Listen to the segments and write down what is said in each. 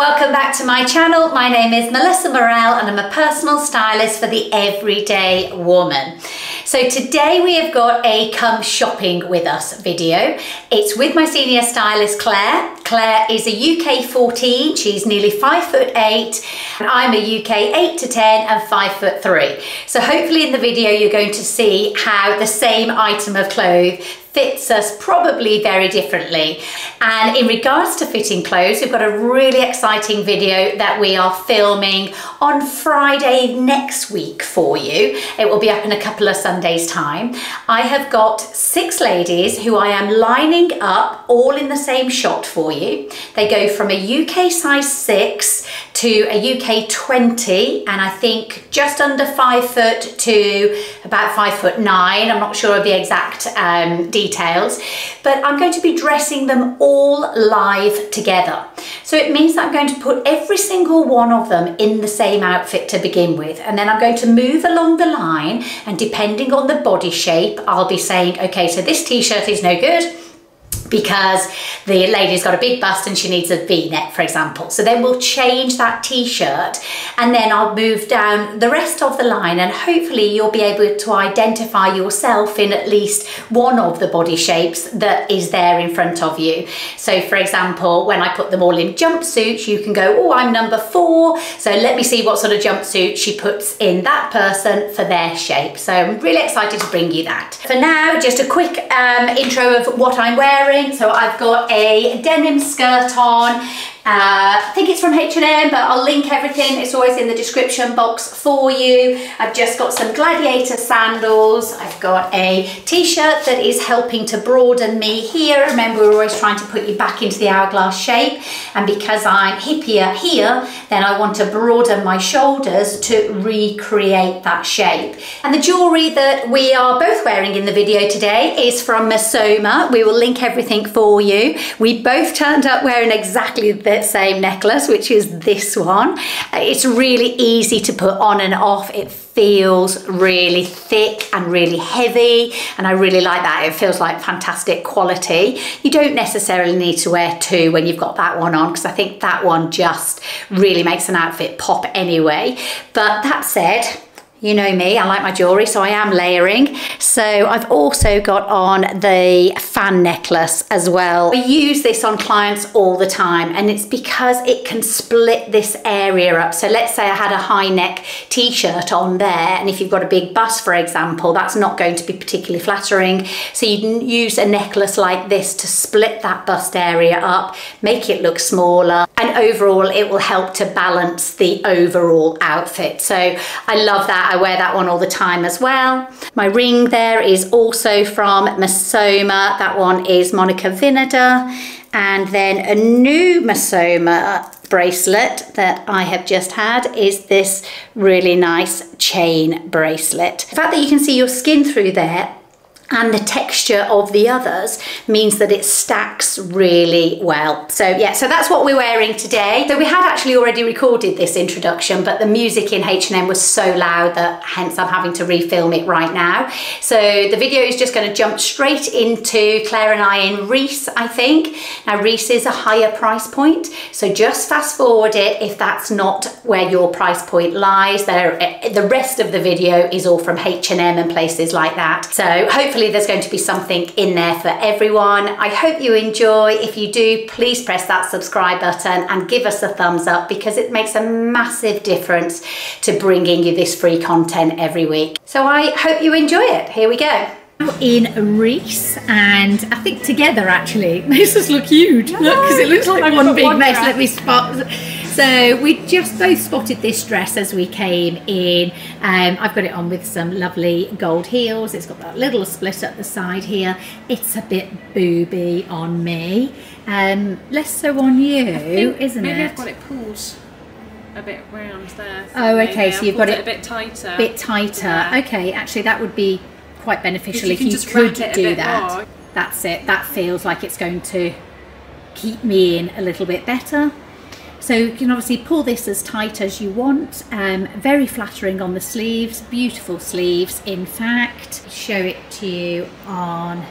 welcome back to my channel. My name is Melissa Murrell and I'm a personal stylist for the everyday woman. So today we have got a come shopping with us video. It's with my senior stylist Claire. Claire is a UK 14, she's nearly five foot eight, and I'm a UK eight to 10 and five foot three. So hopefully in the video you're going to see how the same item of clothes fits us probably very differently. And in regards to fitting clothes, we've got a really exciting video that we are filming on Friday next week for you. It will be up in a couple of Sundays time. I have got six ladies who I am lining up all in the same shot for you. They go from a UK size six to a UK 20 and I think just under five foot to about five foot nine. I'm not sure of the exact um, details, but I'm going to be dressing them all live together. So it means that I'm going to put every single one of them in the same outfit to begin with. And then I'm going to move along the line and depending on the body shape, I'll be saying, okay, so this t-shirt is no good because the lady's got a big bust and she needs a v-neck for example. So then we'll change that t-shirt and then I'll move down the rest of the line and hopefully you'll be able to identify yourself in at least one of the body shapes that is there in front of you. So for example when I put them all in jumpsuits you can go oh I'm number four. So let me see what sort of jumpsuit she puts in that person for their shape. So I'm really excited to bring you that. For now just a quick um, intro of what I'm wearing so I've got a denim skirt on uh, I think it's from H&M, but I'll link everything. It's always in the description box for you. I've just got some Gladiator sandals. I've got a t-shirt that is helping to broaden me here. Remember, we're always trying to put you back into the hourglass shape. And because I'm hippier here, then I want to broaden my shoulders to recreate that shape. And the jewelry that we are both wearing in the video today is from Missoma. We will link everything for you. We both turned up wearing exactly the same necklace, which is this one. Uh, it's really easy to put on and off. It feels really thick and really heavy and I really like that. It feels like fantastic quality. You don't necessarily need to wear two when you've got that one on because I think that one just really makes an outfit pop anyway. But that said, you know me, I like my jewellery, so I am layering. So I've also got on the fan necklace as well. I use this on clients all the time and it's because it can split this area up. So let's say I had a high neck t-shirt on there and if you've got a big bust, for example, that's not going to be particularly flattering. So you can use a necklace like this to split that bust area up, make it look smaller and overall it will help to balance the overall outfit. So I love that. I wear that one all the time as well. My ring there is also from Missoma. That one is Monica Vinader. And then a new Missoma bracelet that I have just had is this really nice chain bracelet. The fact that you can see your skin through there and the texture of the others means that it stacks really well. So yeah, so that's what we're wearing today. So we had actually already recorded this introduction, but the music in H&M was so loud that hence I'm having to refilm it right now. So the video is just gonna jump straight into Claire and I in Reiss, I think. Now Reiss is a higher price point, so just fast forward it if that's not where your price point lies. There, eh, the rest of the video is all from H&M and places like that. So hopefully hopefully there's going to be something in there for everyone. I hope you enjoy. If you do, please press that subscribe button and give us a thumbs up because it makes a massive difference to bringing you this free content every week. So I hope you enjoy it. Here we go in Reiss, and I think together actually makes us look huge look because it looks like one big mess let me spot so we just both spotted this dress as we came in. Um, I've got it on with some lovely gold heels. It's got that little split at the side here. It's a bit booby on me. Um, less so on you, isn't maybe it? Maybe I've got it pulled a bit round there. Oh, okay. So you've got it, it, a bit tighter. Bit tighter. Yeah. Okay. Actually, that would be quite beneficial if you, if you could do that. More. That's it. That feels like it's going to keep me in a little bit better. So you can obviously pull this as tight as you want, um, very flattering on the sleeves, beautiful sleeves in fact. Show it to you on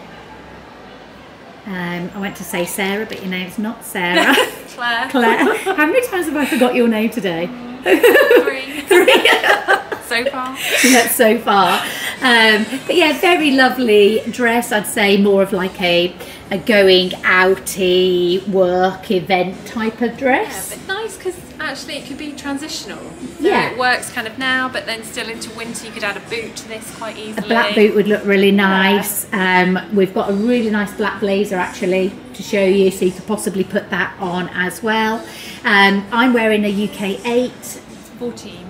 Um, I went to say Sarah, but your name's not Sarah. Claire. Claire. How many times have I forgot your name today? Three. Three. So far. yeah, so far. Um, but yeah, very lovely dress. I'd say more of like a, a going outy work event type of dress. Yeah, but nice because actually it could be transitional. So Yeah. It works kind of now, but then still into winter you could add a boot to this quite easily. A black boot would look really nice. Um, we've got a really nice black blazer actually to show you, so you could possibly put that on as well. Um, I'm wearing a UK 8 14.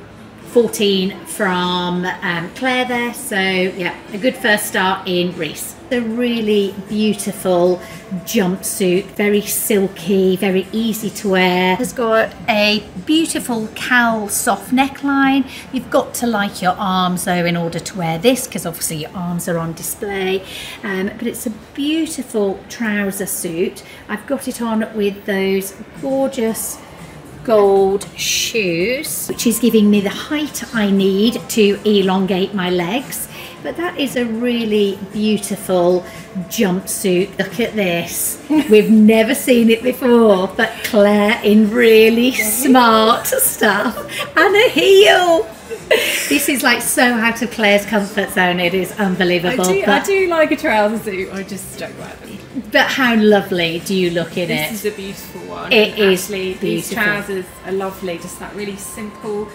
14 from um, Claire there. So yeah, a good first start in Reiss. The really beautiful jumpsuit, very silky, very easy to wear. Has got a beautiful cowl soft neckline. You've got to like your arms though in order to wear this because obviously your arms are on display. Um, but it's a beautiful trouser suit. I've got it on with those gorgeous gold shoes, which is giving me the height I need to elongate my legs. But that is a really beautiful jumpsuit. Look at this. We've never seen it before, but Claire in really smart stuff and a heel. This is like so out of Claire's comfort zone. It is I unbelievable. do, I do like a trouser suit. I just don't wear them. But how lovely do you look in it? This it? is a beautiful one. It And is actually, These trousers are lovely. Just that really simple,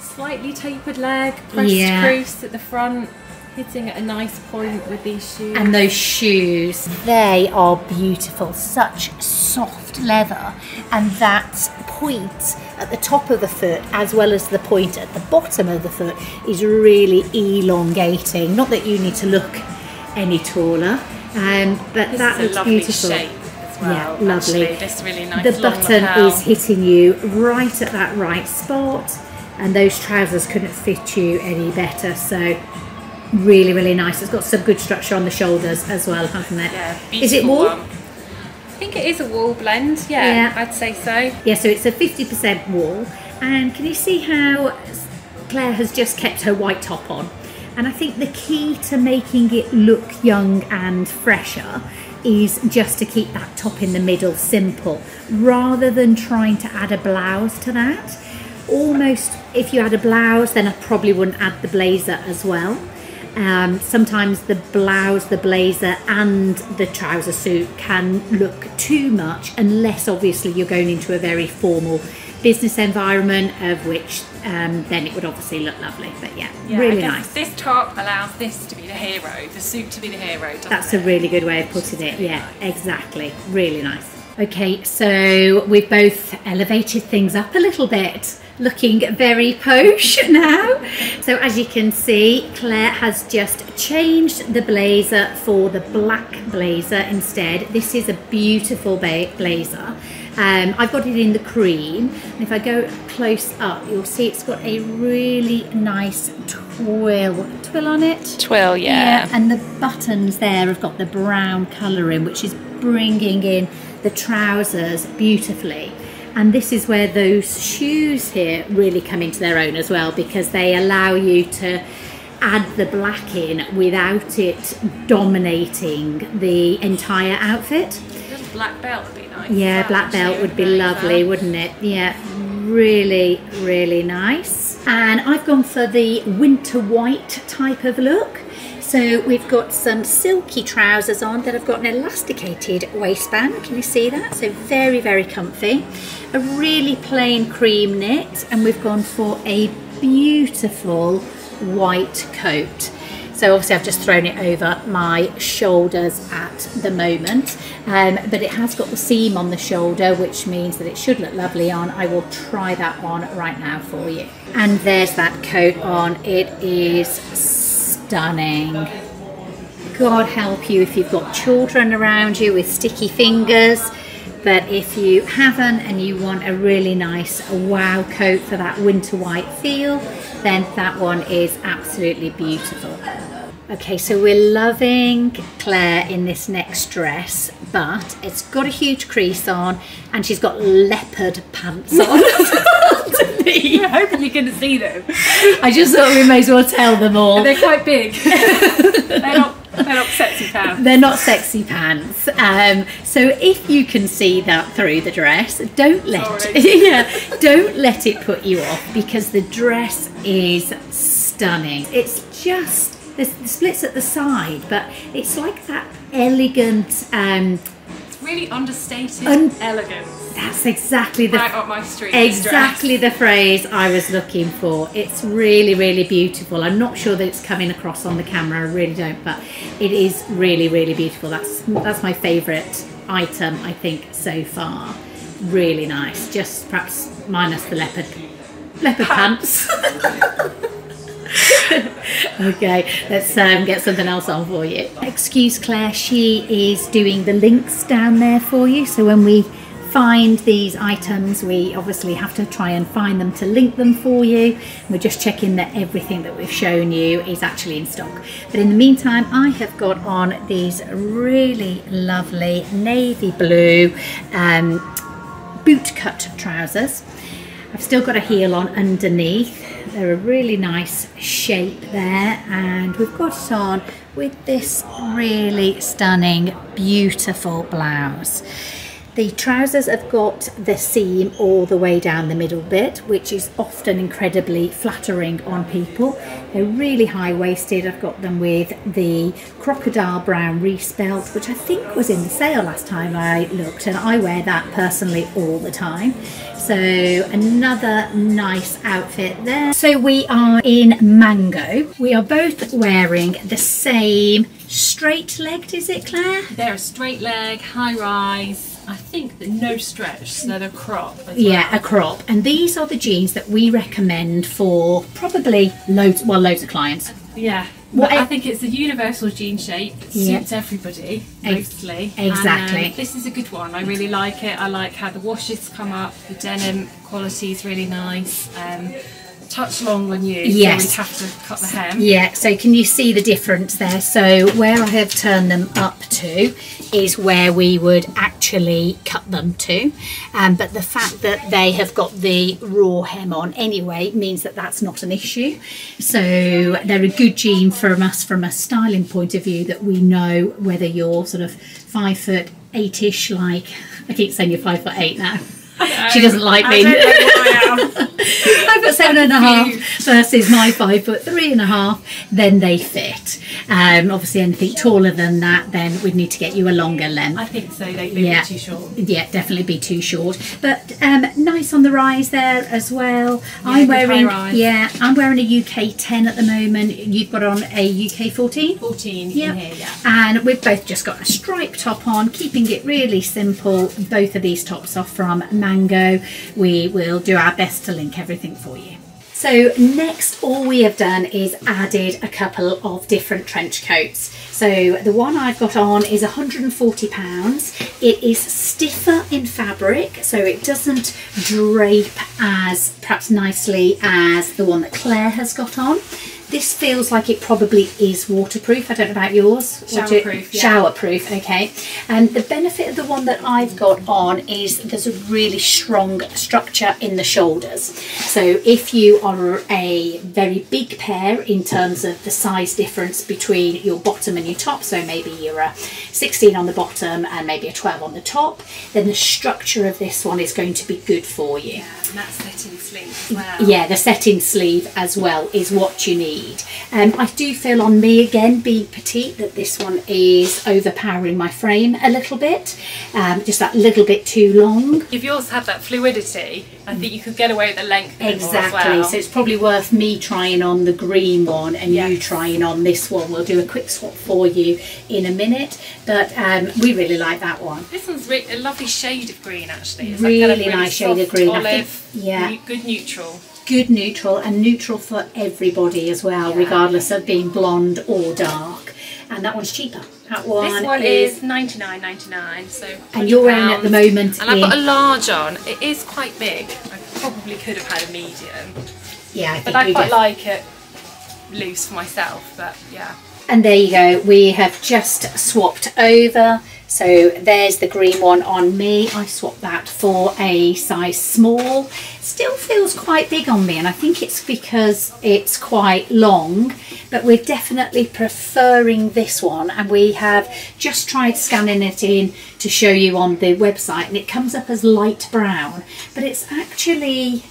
slightly tapered leg, pressed Yeah. crease at the front, hitting at a nice point with these shoes. And those shoes, they are beautiful. Such soft leather. And that point at the top of the foot, as well as the point at the bottom of the foot, is really elongating. Not that you need to look any taller, um, but This that is a looks beautiful. shape as well. Yeah, lovely. Actually, this really nice the button lapel. is hitting you right at that right spot, and those trousers couldn't fit you any better. So, really, really nice. It's got some good structure on the shoulders as well, hasn't it? Yeah, is it wool? one. I think it is a wool blend. Yeah, Yeah. I'd say so. Yeah, so it's a 50% wool. And can you see how Claire has just kept her white top on? And I think the key to making it look young and fresher is just to keep that top in the middle simple rather than trying to add a blouse to that. Almost, if you add a blouse, then I probably wouldn't add the blazer as well. Um, sometimes the blouse, the blazer, and the trouser suit can look too much unless obviously you're going into a very formal business environment, of which um, then it would obviously look lovely. But yeah, Yeah, I really nice. This top allows this to be the hero, the suit to be the hero. That's it? a really good way of putting it. Yeah, exactly. Really nice. Okay, so we've both elevated things up a little bit, looking very posh now. So as you can see, Claire has just changed the blazer for the black blazer instead. This is a beautiful blazer. Um, I've got it in the cream, and if I go close up, you'll see it's got a really nice twill twill on it. Twill, yeah. and the buttons there have got the brown colouring, which is bringing in the trousers beautifully. And this is where those shoes here really come into their own as well, because they allow you to add the black in without it dominating the entire outfit. Black belt nice. Yeah, black belt would be lovely, fun. wouldn't it? Yeah, really, really nice. And I've gone for the winter white type of look. So we've got some silky trousers on that have got an elasticated waistband. Can you see that? So very, very comfy. A really plain cream knit, and we've gone for a beautiful white coat. So obviously I've just thrown it over my shoulders at the moment, um, but it has got the seam on the shoulder, which means that it should look lovely on. I will try that on right now for you. And there's that coat on. It is stunning. God help you if you've got children around you with sticky fingers. But if you haven't and you want a really nice wow coat for that winter white feel, then that one is absolutely beautiful. Okay, so we're loving Claire in this next dress, but it's got a huge crease on and she's got leopard pants on. I'm hoping you can see them. I just thought we may as well tell them all. They're quite big. they're not They're not sexy pants. They're not sexy pants. Um, so if you can see that through the dress, don't let yeah, don't let it put you off because the dress is stunning. It's just there's the splits at the side, but it's like that elegant. Um, It's really understated Un- elegance. that's exactly the Right up my street. exactly the phrase I was looking for. It's really, really beautiful. I'm not sure that it's coming across on the camera. I really don't, but it is really, really beautiful. That's that's my favourite item I think so far. Really nice. Just perhaps minus the leopard leopard pants. okay, let's um, get something else on for you. Excuse Claire, she is doing the links down there for you. So when we find these items, we obviously have to try and find them to link them for you. We're just checking that everything that we've shown you is actually in stock. But in the meantime, I have got on these really lovely navy blue um, boot cut trousers. I've still got a heel on underneath. They're a really nice shape there, and we've got it on with this really stunning, beautiful blouse. The trousers have got the seam all the way down the middle bit, which is often incredibly flattering on people. They're really high waisted. I've got them with the crocodile brown Reiss belt, which I think was in the sale last time I looked, and I wear that personally all the time. So another nice outfit there. So we are in mango. We are both wearing the same straight legged, is it Claire? They're a straight leg, high rise. I think that no stretch, so they're crop. Yeah, well. a crop. And these are the jeans that we recommend for probably loads, well, loads of clients. Yeah. I- I think it's a universal jean shape. It Yeah. suits everybody, mostly. exactly. And, um, this is a good one. I really like it. I like how the washes come up. The denim quality is really nice. Um, touch long on you, Yes. so we'd have to cut the hem. Yeah, so can you see the difference there? So where I have turned them up to is where we would actually cut them to. Um, but the fact that they have got the raw hem on anyway means that that's not an issue. So they're a good jean from us from a styling point of view that we know whether you're sort of five foot eight-ish like I keep saying you're five foot eight now. She doesn't like me. don't know what I am. five foot seven and a half versus my five foot three and a half, then they fit. Um, obviously, anything taller than that, then we'd need to get you a longer length. I think so. They'd be Yeah. too short. Yeah, definitely be too short. But um, nice on the rise there as well. I'm wearing yeah, I'm wearing a UK 10 at the moment. You've got on a UK 14. 14 Yep. here, yeah. And we've both just got a striped top on, keeping it really simple. Both of these tops are from Mango. We will do our best to link everything for you. So next all we have done is added a couple of different trench coats. So the one I've got on is 140 pounds. It is stiffer in fabric, so it doesn't drape as perhaps nicely as the one that Claire has got on. This feels like it probably is waterproof. I don't know about yours. Showerproof, yeah. Showerproof, okay. And the benefit of the one that I've got on is there's a really strong structure in the shoulders. So if you are a very big pair in terms of the size difference between your bottom and your top, so maybe you're a 16 on the bottom and maybe a 12 on the top, then the structure of this one is going to be good for you. Yeah, And that's set in sleeve as well. Yeah, the set-in sleeve as well is what you need. Um, I do feel on me again, being petite, that this one is overpowering my frame a little bit, um, just that little bit too long. If yours had that fluidity, I think you could get away with the length a bit more as Exactly. well. So it's probably worth me trying on the green one and you trying on this one. We'll do a quick swap for you in a minute, but um, we really like that one. This one's re- a lovely shade of green actually. It's Really like kind of nice shade of green. I think- Olive, yeah. good neutral. Good neutral and neutral for everybody as well, Yeah. regardless of being blonde or dark. And that one's cheaper. That one, This one is ninety nine ninety nine. So And you're wearing at the moment and I've got a large on. It is quite big. I probably could have had a medium, yeah, I think but I quite def- like it loose for myself. But yeah, And there you go, we have just swapped over. So there's the green one on me. I swapped that for a size small. Still feels quite big on me and I think it's because it's quite long, but we're definitely preferring this one and we have just tried scanning it in to show you on the website and it comes up as light brown, but it's actually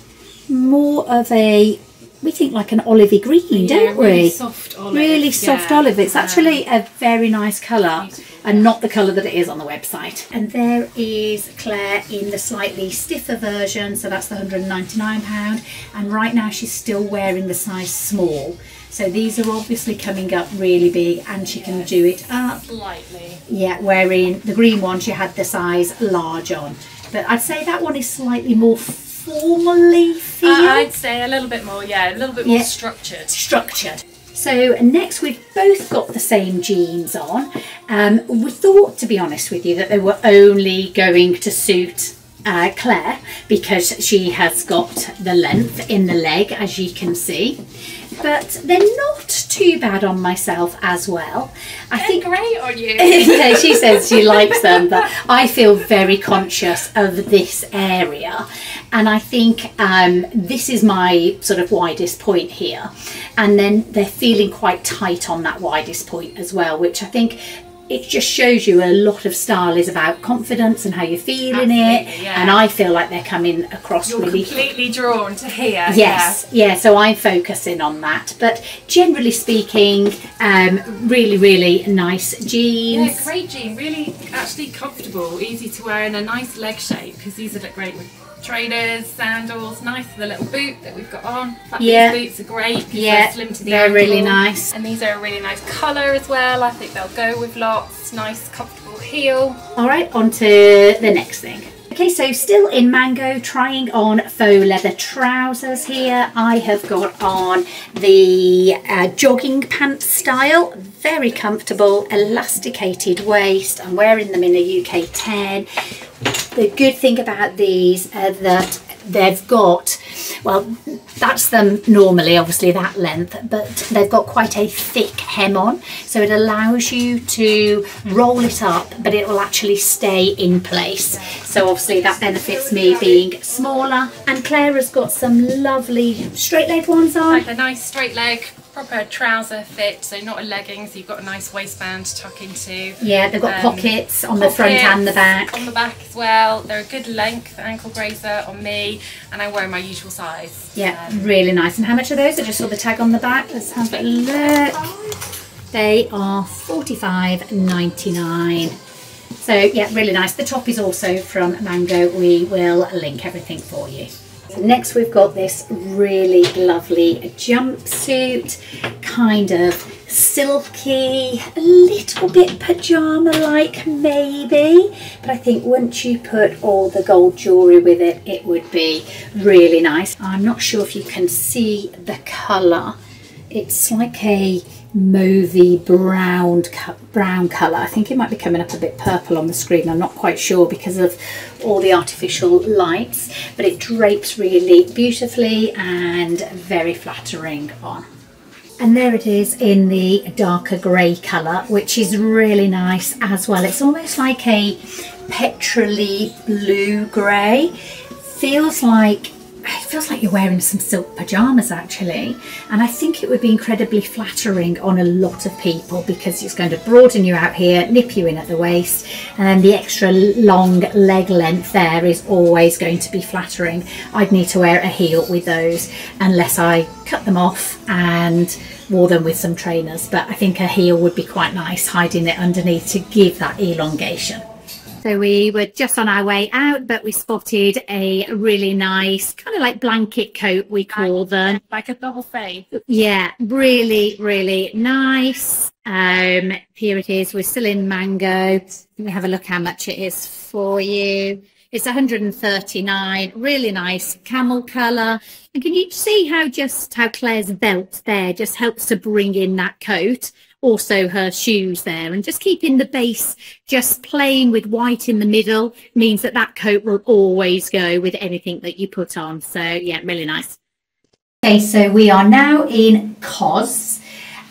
more of a we think like an olivey green, Yeah, don't we? really soft olive, Really soft olive. It's actually a very nice colour Beautiful. And not the colour that it is on the website. And there is Claire in the slightly stiffer version, so that's the £199. And right now she's still wearing the size small. So these are obviously coming up really big and she can do it up. Slightly. Yeah, wearing the green one she had the size large on. But I'd say that one is slightly more formally feel. Uh, I'd say a little bit more, yeah, a little bit more Yeah. structured. structured. So next we've both got the same jeans on. Um, we thought, to be honest with you, that they were only going to suit uh, Claire because she has got the length in the leg, as you can see. But they're not too bad on myself as well. I think great on you. yeah, she says she likes them, but I feel very conscious of this area. And I think um, this is my sort of widest point here. And then they're feeling quite tight on that widest point as well, which I think it just shows you a lot of style is about confidence and how you're feeling it. Yeah. And I feel like they're coming across You're really completely drawn to here. Yes, yeah. So I'm focusing on that. But generally speaking, um, really, really nice jeans. Yeah, great jean. Really, actually comfortable, easy to wear, and a nice leg shape because these would look great with trainers, sandals. Nice the little boot that we've got on. Yeah. these boots are great. Yeah, they're slim to the they're really nice. And these are a really nice colour as well. I think they'll go with lots. Nice, comfortable heel. All right, on to the next thing. Okay, so still in mango, trying on faux leather trousers here. I have got on the uh, jogging pants style, very comfortable, elasticated waist. I'm wearing them in a UK 10. The good thing about these are that they've got, well, that's them normally, obviously that length, but they've got quite a thick hem on. So it allows you to roll it up, but it will actually stay in place. So obviously that benefits me being smaller. And Claire has got some lovely straight leg ones on. Like a nice straight leg, proper trouser fit. So not a legging, so you've got a nice waistband to tuck into. Yeah, they've got Um, pockets on the front and the back. On the back as well. They're a good length, ankle grazer on me, and I wear my usual size. Yeah, Um, really nice. And how much are those? I just saw the tag on the back. Let's have a look. They are forty-five ninety-nine. So yeah, really nice. The top is also from Mango. We will link everything for you. Next we've got this really lovely jumpsuit, kind of silky, a little bit pajama-like maybe, but I think once you put all the gold jewellery with it, it would be really nice. I'm not sure if you can see the colour. It's like a mauvey brown brown colour. I think it might be coming up a bit purple on the screen. I'm not quite sure because of all the artificial lights, but it drapes really beautifully and very flattering on. And there it is in the darker grey colour, which is really nice as well. It's almost like a petrolly blue grey. Feels like it feels like you're wearing some silk pajamas actually. And I think it would be incredibly flattering on a lot of people because it's going to broaden you out here nip you in at the waist and then the extra long leg length there is always going to be flattering. I'd need to wear a heel with those unless I cut them off and wore them with some trainers but I think a heel would be quite nice hiding it underneath to give that elongation so we were just on our way out, but we spotted a really nice kind of like blanket coat, we call them. like a double fade. Yeah, really, really nice. Um, here it is. We're still in mango. Let me have a look how much it is for you. It's 139. Really nice camel colour. And can you see how just how Claire's belt there just helps to bring in that coat? Also her shoes there and just keeping the base just plain with white in the middle means that that coat will always go with anything that you put on. So yeah, really nice. Okay, so we are now in COS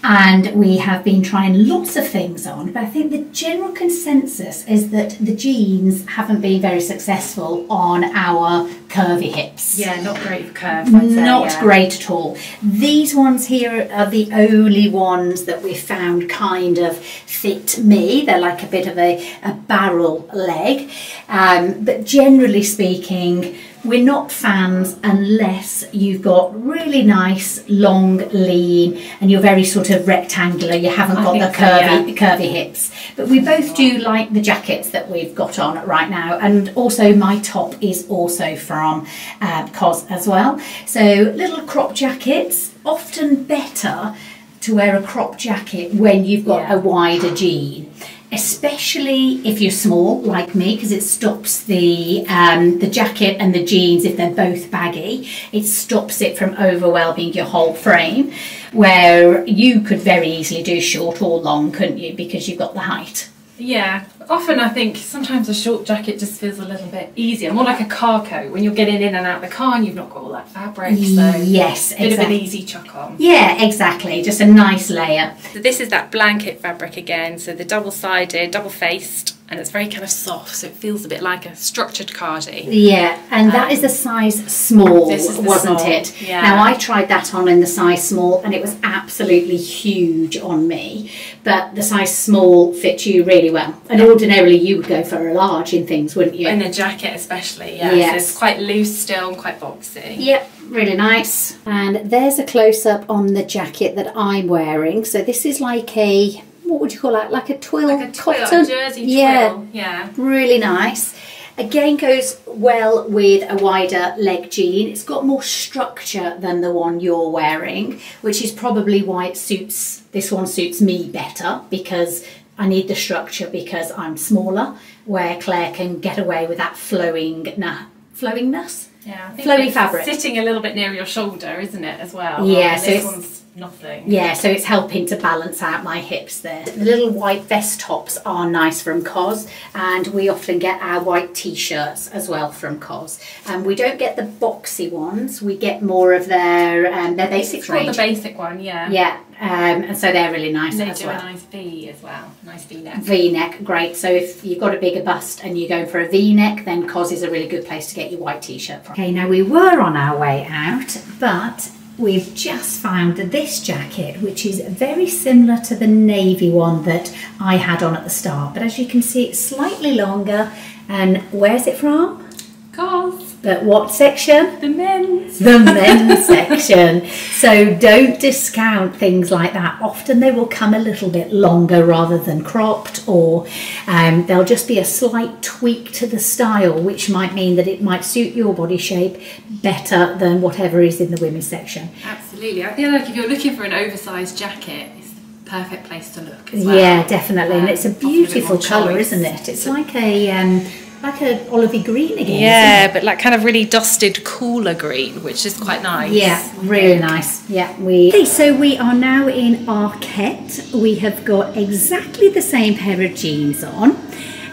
and we have been trying lots of things on, but I think the general consensus is that the jeans haven't been very successful on our curvy hips. Yeah, not great for curves. Say, Not yeah. great at all. These ones here are the only ones that we found kind of fit me. They're like a bit of a, a barrel leg. Um, but generally speaking, we're not fans unless you've got really nice, long, lean, and you're very sort of rectangular. You haven't I got the think so, curvy, curvy hips. But we both do like the jackets that we've got on right now, and also my top is also from uh, COS as well. So little crop jackets, often better to wear a crop jacket when you've got Yeah. a wider jean. Especially if you're small like me, because it stops the um, the jacket and the jeans if they're both baggy. It stops it from overwhelming your whole frame. Where you could very easily do short or long, couldn't you? Because you've got the height. Yeah, often I think sometimes a short jacket just feels a little bit easier, more like a car coat when you're getting in and out of the car and you've not got all that fabric. So Yes, bit of an easy chuck on. Yeah, exactly. Just a nice layer. So this is that blanket fabric again, so the double-sided, double-faced, and it's very kind of soft, so it feels a bit like a structured cardi. Yeah, and that um, is the size small, wasn't small, it? yeah. Now I tried that on in the size small, and it was absolutely huge on me. But the size small fits you really well, and ordinarily you would go for a large in things, wouldn't you? In a jacket especially, yeah. Yes. So it's quite loose still and quite boxy. Yep, really nice. And there's a close up on the jacket that I'm wearing. So this is like a what would you call that? Like a twill Like a twill, cotton? jersey Yeah, twill. Yeah. really nice. Again, goes well with a wider leg jean. It's got more structure than the one you're wearing, which is probably why it suits this one suits me better because I need the structure because I'm smaller. Where Claire can get away with that flowing, nah, flowingness. Yeah, Flowy fabric. Sitting a little bit near your shoulder, isn't it, as well? Yeah, so this it's- one's nothing. Yeah, so it's helping to balance out my hips there. The little white vest tops are nice from COS, and we often get our white t-shirts as well from COS. And we don't get the boxy ones; we get more of their um, their It's called the basic one, yeah. yeah, um, and so they're really nice they as do well. a nice V as well, nice V neck. V-neck, great. So if you've got a bigger bust and you're going for a V-neck, then COS is a really good place to get your white t-shirt from. Okay, now we were on our way out, but we've just found this jacket, which is very similar to the navy one that I had on at the start. But as you can see, it's slightly longer. And where's it from? Cos, But what section? the men's. the men's section. So don't discount things like that. Often they will come a little bit longer rather than cropped, or um, there'll just be a slight tweak to the style, which might mean that it might suit your body shape better than whatever is in the women's section. Absolutely. I feel like if you're looking for an oversized jacket, it's the perfect place to look well. Yeah, definitely, and Um, it's a beautiful more colour, choice. isn't it? It's like a um, like a olivey green again. Yeah, but like kind of really dusted cooler green, which is quite nice. Yeah, really nice. Yeah, we. Okay, so we are now in Arket. We have got exactly the same pair of jeans on,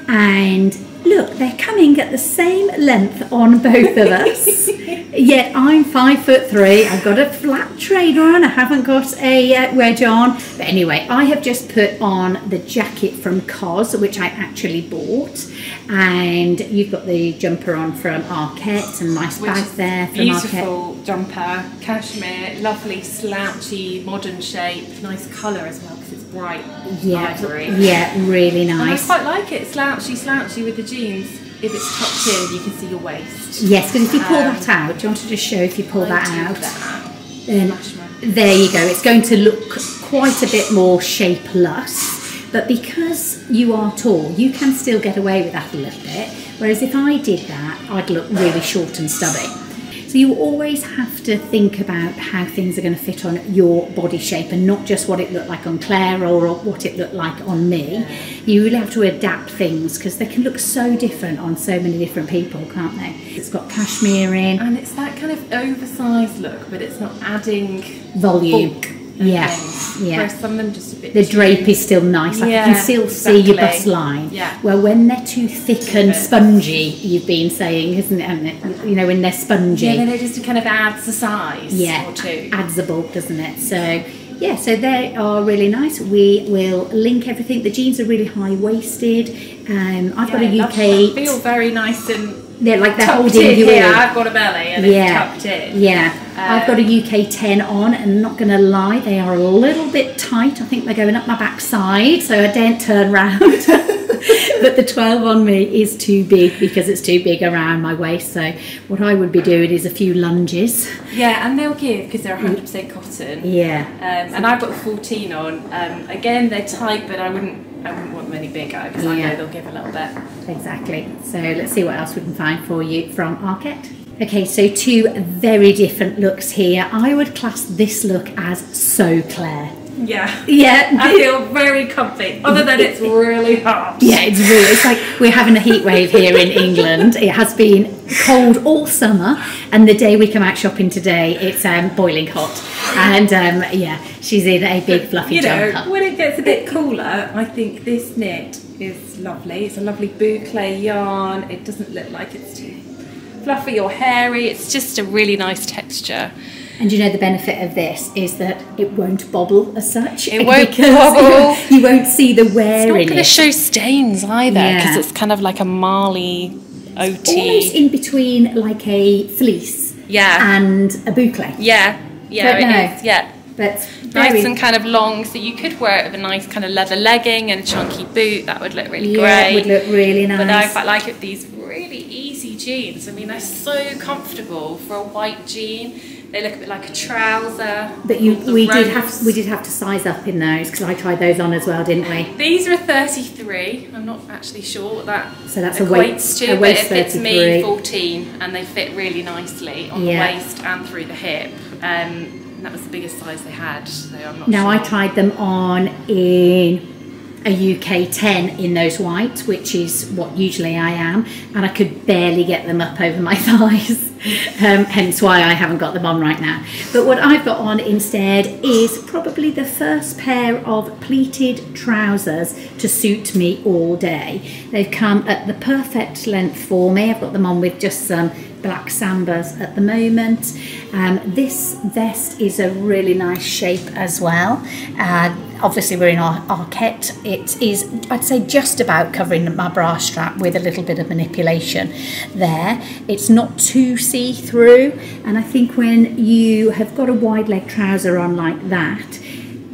and look, they're coming at the same length on both of us. Yet I'm five foot three. I've got a flat trainer on. I haven't got a uh, wedge on. But anyway, I have just put on the jacket from COS, which I actually bought, and you've got the jumper on from Arket and nice Which bag there from Arket. beautiful jumper, cashmere, lovely slouchy modern shape, nice colour as well because it's bright Yeah, ivory. yeah, really And I quite like it, slouchy, slouchy with the jeans. If it's tucked in, you can see your waist. Yes, because if you pull Um, that out, do you want to just show if you pull that out? that. Then Smash there you go. It's going to look quite a bit more shapeless, but because you are tall, you can still get away with that a little bit. Whereas if I did that, I'd look really short and stubby. So you always have to think about how things are going to fit on your body shape and not just what it looked like on Claire or what it looked like on me. You really have to adapt things because they can look so different on so many different people, can't they? It's got cashmere in, And it's that kind of oversized look, but it's not adding volume. bulk. Yeah, things. yeah. Whereas some of them just a bit The drape is still nice. Like you can Yeah, still see your bust line. Yeah. Well, when they're too thick and spongy, you've been saying, isn't it? You know, when they're spongy. Yeah, then it just kind of adds a size yeah, or two. adds a bulk, doesn't it? So yeah, so they are really nice. We will link everything. The jeans are really high waisted. Um, I've got a UK. Feel very nice and They're like they're tucked holding in you here. in. I've got a belly and Yeah, it's tucked in. yeah. I've got a Um, UK 10 on, and not going to lie, they are a little bit tight. I think they're going up my backside, so I don't turn round. but the 12 on me is too big because it's too big around my waist. So what I would be doing is a few lunges. Yeah, and they'll give because they're 100% cotton. Yeah. Um, and I've got the 14 on. Um, again, they're tight, but I wouldn't, I wouldn't want them any bigger because I know they'll give a little bit. Exactly. So let's see what else we can find for you from Arket. Okay, so two very different looks here. I would class this look as so Claire. Yeah. Yeah, I feel very comfy, other than it's really hot. Yeah, it's really. It's like we're having a heat wave here in England. It has been cold all summer, and the day we come out shopping today, it's um, boiling hot. And um, yeah, she's in a big fluffy You know, jumper. when it gets a bit cooler, I think this knit is lovely. It's a lovely boucle yarn. It doesn't look like it's too fluffy or hairy. It's just a really nice texture. And you know the benefit of this is that it won't bobble as such. It won't bobble. You won't see the wear It's not in going to show stains either because Yeah. it's kind of like a Marley Almost OT. in between, like a fleece Yeah. and a boucle. Yeah, yeah, But it no. is. Yeah. But Nice and kind of long, so you could wear it with a nice kind of leather legging and a chunky boot. That would look really yeah, it great. would look really nice. But I quite like it these really easy jeans. I mean, they're so comfortable for a white jean. They look a bit like a trouser. But you, we did have we did have to size up in those because I tried those on as well, didn't we? These are a 33. I'm not actually sure what that So that's a equates waist- to, a but waist it fits 33. me 14, and they fit really nicely on Yeah. the waist and through the hip. Um, and that was the biggest size they had, so I'm not Now sure. I tried them on in a UK 10 in those whites, which is what usually I am, and I could barely get them up over my thighs. Um, hence why I haven't got them on right now. But what I've got on instead is probably the first pair of pleated trousers to suit me all day. They've come at the perfect length for me. I've got them on with just some black sambas at the moment. Um, this vest is a really nice shape as well. Uh, obviously we're in our Arket. It is, I'd say, just about covering my bra strap with a little bit of manipulation there. It's not too see-through, and I think when you have got a wide leg trouser on like that,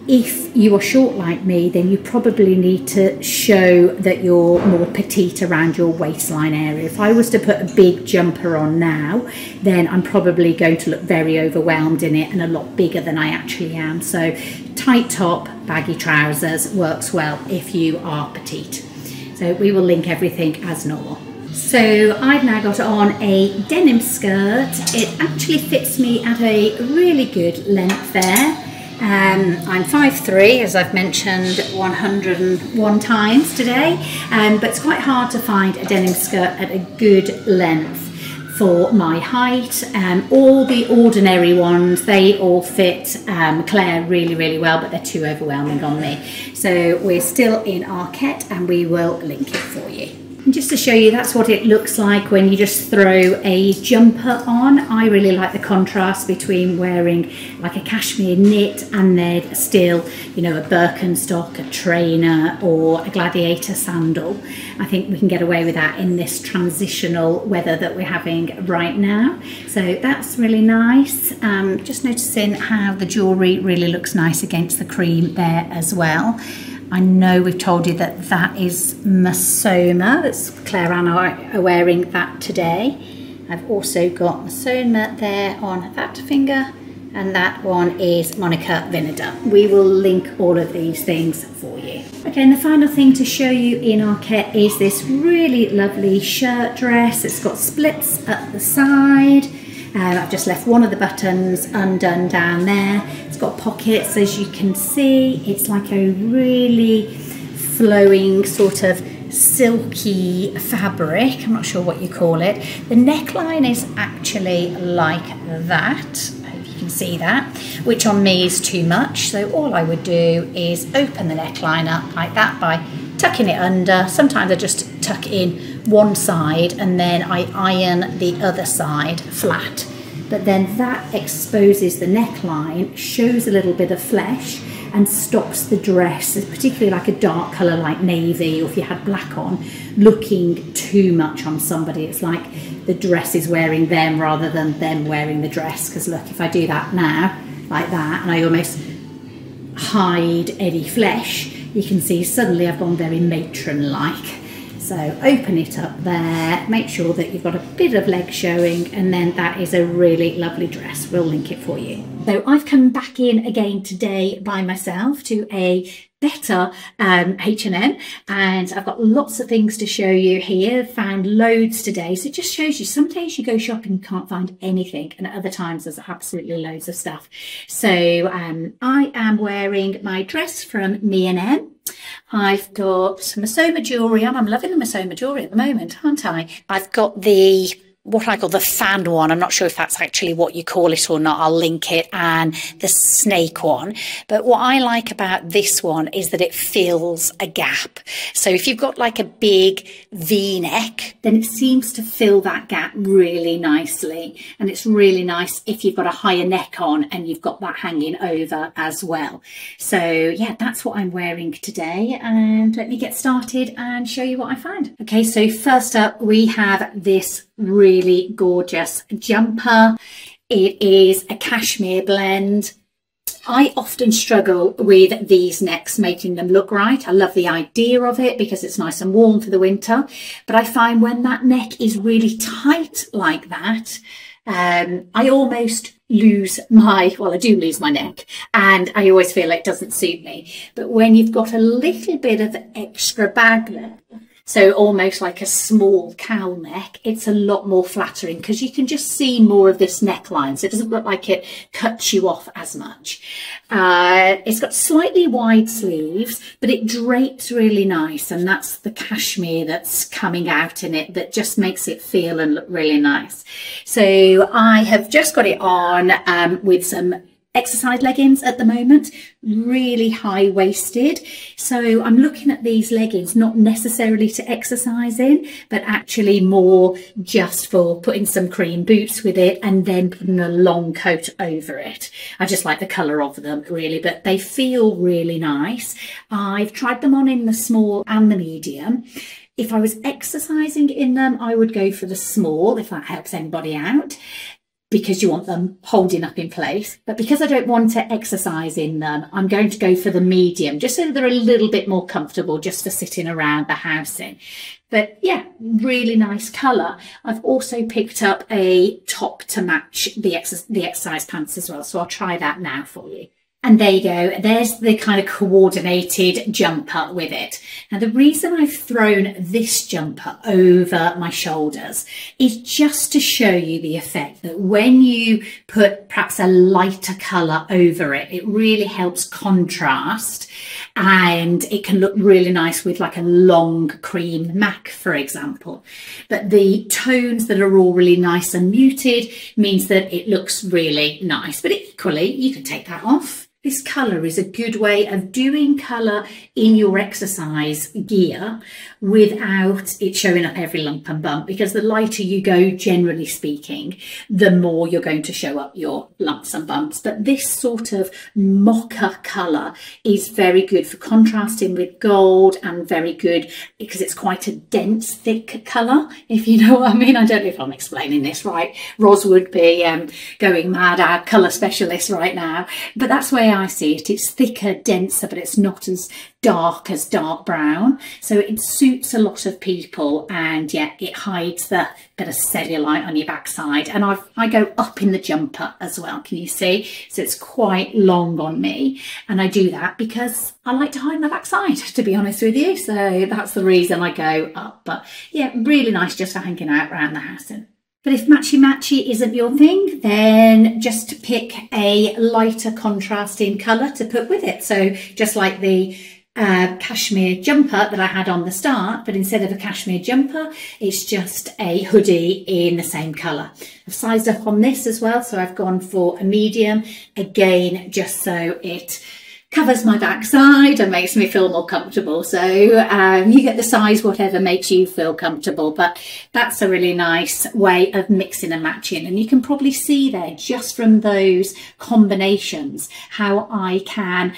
if you are short like me, then you probably need to show that you're more petite around your waistline area. If I was to put a big jumper on now, then I'm probably going to look very overwhelmed in it and a lot bigger than I actually am. So, tight top, baggy trousers works well if you are petite. So, we will link everything as normal. So I've now got on a denim skirt. It actually fits me at a really good length there. Um, I'm 5'3", as I've mentioned 101 times today, um, but it's quite hard to find a denim skirt at a good length for my height. Um, all the ordinary ones, they all fit um, Claire really, really well, but they're too overwhelming on me. So we're still in Arket and we will link it for you. Just to show you, that's what it looks like when you just throw a jumper on. I really like the contrast between wearing like a cashmere knit and then still, you know, a Birkenstock, a trainer or a gladiator sandal. I think we can get away with that in this transitional weather that we're having right now. So that's really nice. Um, just noticing how the jewellery really looks nice against the cream there as well. I know we've told you that that is Missoma. That's Claire Ann are are wearing that today. I've also got Missoma there on that finger and that one is Monica Vinader. We will link all of these things for you. Okay, and the final thing to show you in Arket is this really lovely shirt dress. It's got splits at the side. Um, I've just left one of the buttons undone down there. It's got pockets as you can see. It's like a really flowing sort of silky fabric. I'm not sure what you call it. The neckline is actually like that. I hope you can see that, which on me is too much. So all I would do is open the neckline up like that by tucking it under. Sometimes I just tuck in one side and then I iron the other side flat. but then that exposes the neckline, shows a little bit of flesh, and stops the dress, particularly like a dark colour like navy or if you had black on, looking too much on somebody. It's like the dress is wearing them rather than them wearing the dress. Because look, if I do that now, like that, and I almost hide any flesh, you can see suddenly I've gone very matron-like. So open it up there, make sure that you've got a bit of leg showing and then that is a really lovely dress. We'll link it for you. So I've come back in again today by myself to a better um, H&M and I've got lots of things to show you here. Found loads today. So it just shows you some days you go shopping you can't find anything. And other times there's absolutely loads of stuff. So um, I am wearing my dress from ME+EM. I've got some Missoma jewellery on. I'm loving the Missoma jewellery at the moment, aren't I? I've got the what I call the fan one. I'm not sure if that's actually what you call it or not. I'll link it and the snake one. But what I like about this one is that it fills a gap. So if you've got like a big V neck, then it seems to fill that gap really nicely. And it's really nice if you've got a higher neck on and you've got that hanging over as well. So yeah, that's what I'm wearing today. And let me get started and show you what I find. Okay, so first up we have this really gorgeous jumper. It is a cashmere blend. I often struggle with these necks, making them look right. I love the idea of it because it's nice and warm for the winter. But I find when that neck is really tight like that, um, I almost lose my, well, I do lose my neck and I always feel it doesn't suit me. But when you've got a little bit of extra bag there, so almost like a small cowl neck, it's a lot more flattering because you can just see more of this neckline. So it doesn't look like it cuts you off as much. Uh, it's got slightly wide sleeves, but it drapes really nice. And that's the cashmere that's coming out in it that just makes it feel and look really nice. So I have just got it on um, with some exercise leggings at the moment, really high waisted. So I'm looking at these leggings not necessarily to exercise in, but actually more just for putting some cream boots with it and then putting a long coat over it. I just like the colour of them really, but they feel really nice. I've tried them on in the small and the medium. If I was exercising in them, I would go for the small, if that helps anybody out because you want them holding up in place. But because I don't want to exercise in them, I'm going to go for the medium, just so they're a little bit more comfortable just for sitting around the house in. But yeah, really nice colour. I've also picked up a top to match the, ex the exercise pants as well. So I'll try that now for you. And there you go. There's the kind of coordinated jumper with it. Now, the reason I've thrown this jumper over my shoulders is just to show you the effect that when you put perhaps a lighter colour over it, it really helps contrast and it can look really nice with like a long cream MAC, for example. But the tones that are all really nice and muted means that it looks really nice. But equally, you can take that off this colour is a good way of doing colour in your exercise gear without it showing up every lump and bump because the lighter you go, generally speaking, the more you're going to show up your lumps and bumps. But this sort of mocha colour is very good for contrasting with gold and very good because it's quite a dense, thick colour, if you know what I mean. I don't know if I'm explaining this right. Ros would be um, going mad, our colour specialist right now. But that's where I see it. It's thicker, denser, but it's not as dark as dark brown. So it suits a lot of people and yeah, it hides the bit of cellulite on your backside. And I've, I go up in the jumper as well, can you see? So it's quite long on me. And I do that because I like to hide my backside, to be honest with you. So that's the reason I go up. But yeah, really nice just for hanging out around the house. And but if matchy matchy isn't your thing, then just pick a lighter contrasting colour to put with it. So just like the uh, cashmere jumper that I had on the start, but instead of a cashmere jumper, it's just a hoodie in the same colour. I've sized up on this as well, so I've gone for a medium, again, just so it covers my backside and makes me feel more comfortable. So um, you get the size, whatever makes you feel comfortable. But that's a really nice way of mixing and matching. And you can probably see there just from those combinations how I can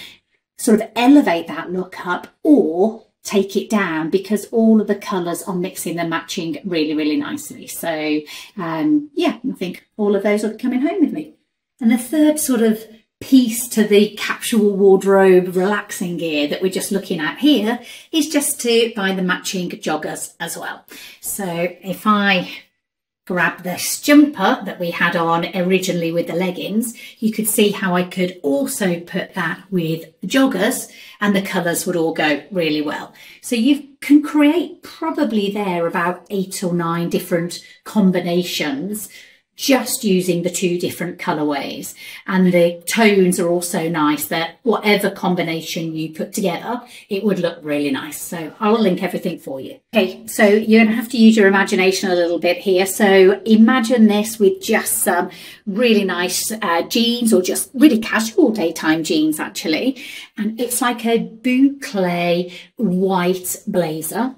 sort of elevate that look up or take it down because all of the colours are mixing and matching really, really nicely. So um, yeah, I think all of those are coming home with me. And the third sort of piece to the capsule wardrobe relaxing gear that we're just looking at here is just to buy the matching joggers as well. So if I grab this jumper that we had on originally with the leggings, you could see how I could also put that with the joggers and the colours would all go really well. So you can create probably there about eight or nine different combinations just using the two different colorways. And the tones are also nice that whatever combination you put together it would look really nice. So I'll link everything for you. Okay so you're gonna have to use your imagination a little bit here. So imagine this with just some really nice uh, jeans or just really casual daytime jeans actually. And it's like a boucle white blazer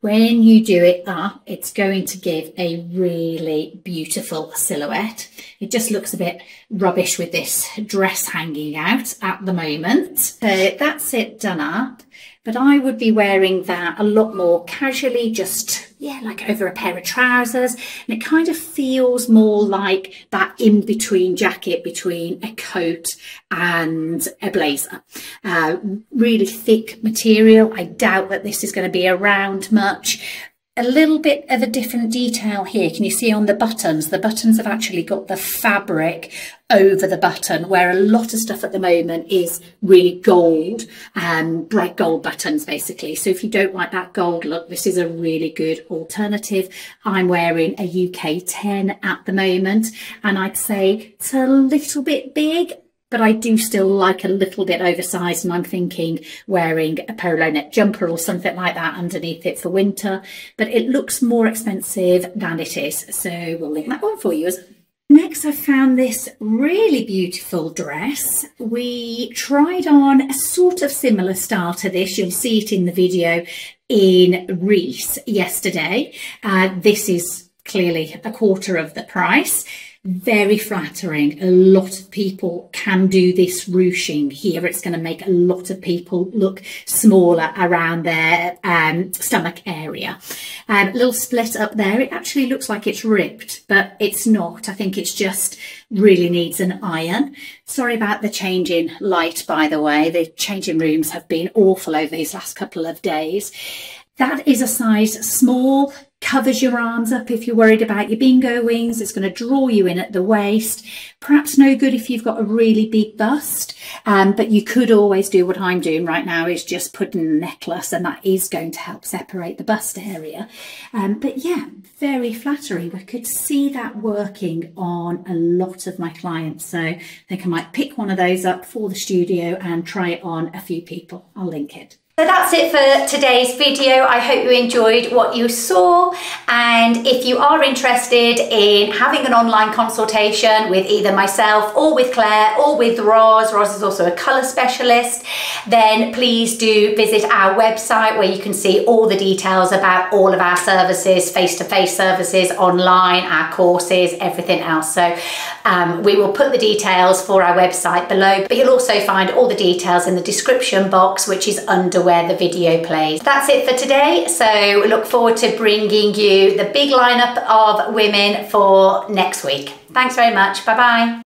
when you do it up, it's going to give a really beautiful silhouette. It just looks a bit rubbish with this dress hanging out at the moment. So that's it done up but I would be wearing that a lot more casually, just, yeah, like over a pair of trousers. And it kind of feels more like that in between jacket between a coat and a blazer. Uh, really thick material. I doubt that this is going to be around much a little bit of a different detail here. Can you see on the buttons? The buttons have actually got the fabric over the button where a lot of stuff at the moment is really gold and um, bright gold buttons basically. So if you don't like that gold look, this is a really good alternative. I'm wearing a UK 10 at the moment and I'd say it's a little bit big but I do still like a little bit oversized and I'm thinking wearing a polo neck jumper or something like that underneath it for winter, but it looks more expensive than it is. So we'll link that one for you. Next, I found this really beautiful dress. We tried on a sort of similar style to this. You'll see it in the video in Reiss yesterday. Uh, this is clearly a quarter of the price very flattering. A lot of people can do this ruching here. It's going to make a lot of people look smaller around their um, stomach area. Um, a little split up there. It actually looks like it's ripped, but it's not. I think it's just really needs an iron. Sorry about the change in light, by the way. The changing rooms have been awful over these last couple of days. That is a size small covers your arms up if you're worried about your bingo wings. It's going to draw you in at the waist. Perhaps no good if you've got a really big bust, um, but you could always do what I'm doing right now is just put in a necklace and that is going to help separate the bust area. Um, but yeah, very flattering. I could see that working on a lot of my clients. So I think I might pick one of those up for the studio and try it on a few people. I'll link it. So that's it for today's video. I hope you enjoyed what you saw. And if you are interested in having an online consultation with either myself or with Claire or with Roz, Roz is also a colour specialist, then please do visit our website where you can see all the details about all of our services, face-to-face -face services, online, our courses, everything else. So um, we will put the details for our website below, but you'll also find all the details in the description box, which is under where the video plays. That's it for today. So look forward to bringing you the big lineup of women for next week. Thanks very much. Bye bye.